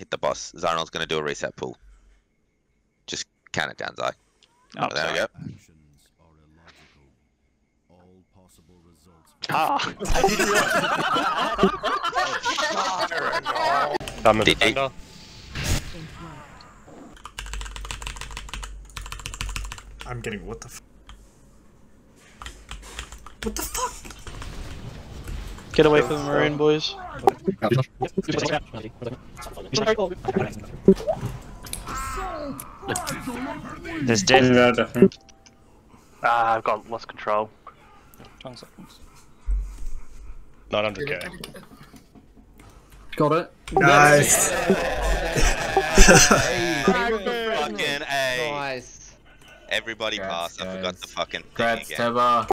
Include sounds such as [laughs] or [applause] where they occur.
hit the boss. Zarnal's gonna do a reset pull. Just count it down, Zai. Oh, there we go. Actions are illogical. All possible results. Ah, Diamond Did he- defender. I'm getting what the f- What the fuck? get away from the maroon boys. [laughs] [laughs] [laughs] There's dead. Yeah, definitely. Ah, I've got lost control. 900k. Got it. Nice. Fucking A. Nice. Everybody Congrats, passed. I forgot guys. the fucking thing Congrats, again. Teba.